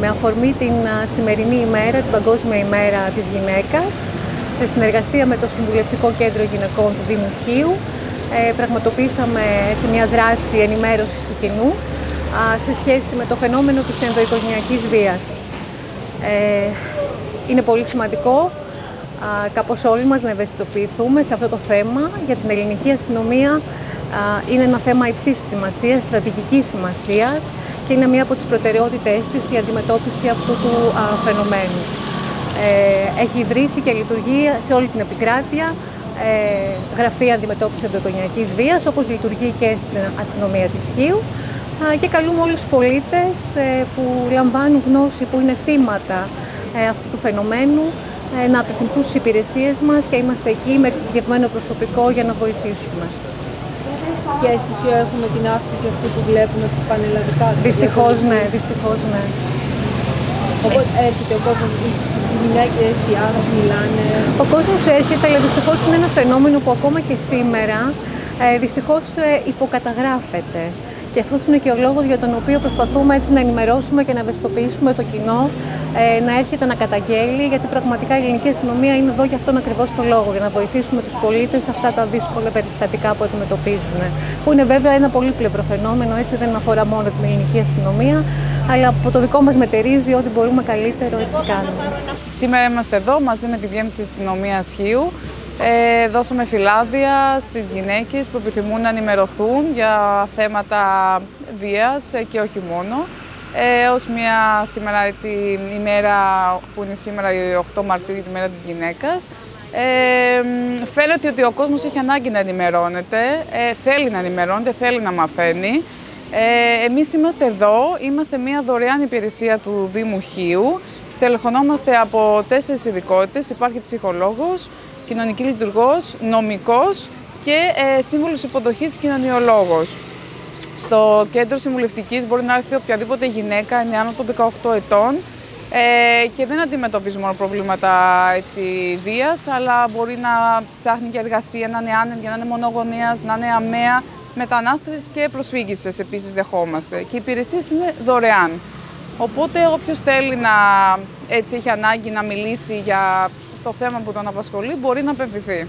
με αφορμή την σημερινή ημέρα, την Παγκόσμια ημέρα της γυναίκας, σε συνεργασία με το Συμβουλευτικό Κέντρο Γυναικών του Δήμου Χίου, ε, πραγματοποιήσαμε σε μια δράση ενημέρωσης του κοινού σε σχέση με το φαινόμενο της ενδοοικογενειακής βίας. Ε, είναι πολύ σημαντικό κάπως όλοι μας να ευαισθητοποιηθούμε σε αυτό το θέμα για την ελληνική αστυνομία είναι ένα θέμα υψής σημασίας, στρατηγικής σημασίας και είναι μία από τις προτεραιότητές της η αντιμετώπιση αυτού του φαινομένου. Ε, έχει ιδρύσει και λειτουργεί σε όλη την επικράτεια ε, γραφεία αντιμετώπισης ενδοοικογενειακής βίας, όπως λειτουργεί και στην αστυνομία της Χίου και καλούμε όλους τους πολίτες ε, που λαμβάνουν γνώση, που είναι θύματα αυτού του φαινομένου, να απευθυνθούν στις υπηρεσίες μας και είμαστε εκεί με εξειδικευμένο προσωπικό για να βοηθήσουμε και στοιχείο έχουμε την αύξηση αυτή που βλέπουμε πανελλαδικά; Δυστυχώς ναι, δυστυχώς ναι. Οπότε έρχεται ο κόσμος, οι γυναίκες, οι άνθρωποι μιλάνε. Ο κόσμος έρχεται, αλλά δυστυχώς είναι ένα φαινόμενο που ακόμα και σήμερα ε, δυστυχώς ε, υποκαταγράφεται. Και αυτός είναι και ο λόγος για τον οποίο προσπαθούμε έτσι να ενημερώσουμε και να ευαισθητοποιήσουμε το κοινό ε, να έρχεται να καταγγέλει, γιατί πραγματικά η ελληνική αστυνομία είναι εδώ για αυτόν ακριβώς το λόγο, για να βοηθήσουμε τους πολίτες σε αυτά τα δύσκολα περιστατικά που αντιμετωπίζουν. Που είναι βέβαια ένα πολύπλευρο φαινόμενο, έτσι δεν αφορά μόνο την ελληνική αστυνομία, αλλά από το δικό μας μετερίζει ό,τι μπορούμε καλύτερο έτσι κάνουμε. Σήμερα είμαστε εδώ μαζί με τη Διεύθυνση Αστυνομίας Χίου ε, δώσαμε φυλάδια στις γυναίκες που επιθυμούν να ενημερωθούν για θέματα βίας ε, και όχι μόνο. Ε, ως μια σήμερα έτσι, ημέρα που είναι σήμερα η 8 Μαρτίου, η μέρα της γυναίκας. Ε, φαίνεται ότι ο κόσμος έχει ανάγκη να ενημερώνεται, ε, θέλει να ενημερώνεται, θέλει να μαθαίνει. Ε, εμείς είμαστε εδώ, είμαστε μια δωρεάν υπηρεσία του Δήμου Χίου. Στελεχωνόμαστε από τέσσερις ειδικότητες, υπάρχει ψυχολόγος, κοινωνική λειτουργός, νομικός και ε, σύμβουλος υποδοχής κοινωνιολόγος. Στο κέντρο συμβουλευτικής μπορεί να έρθει οποιαδήποτε γυναίκα είναι άνω των 18 ετών ε, και δεν αντιμετωπίζει μόνο προβλήματα έτσι, βίας, αλλά μπορεί να ψάχνει και εργασία, να είναι άνεργη, να είναι μονογονίας, να είναι αμαία, μετανάστες και προσφύγησες επίσης δεχόμαστε. Και οι υπηρεσίες είναι δωρεάν. Οπότε όποιος θέλει να έτσι, έχει ανάγκη να μιλήσει για το θέμα που τον απασχολεί μπορεί να απευθυνθεί.